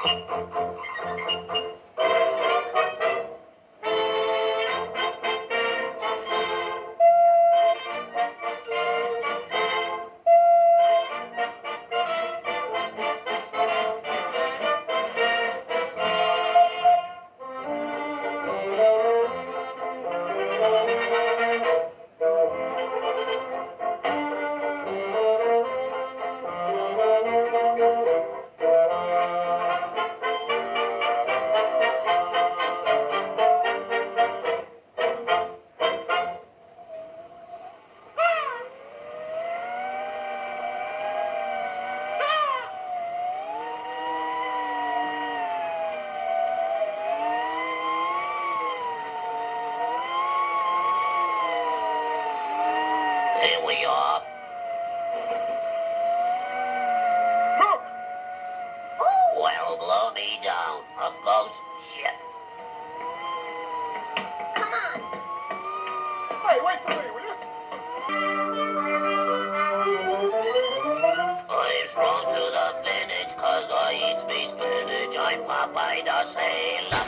フフフフ。Here we are. Look! Oh, Well, blow me down. A ghost ship. Come on. Hey, wait for me, will you? I've strong to the finish, cause I eat me spinach. I'm Popeye the Sailor.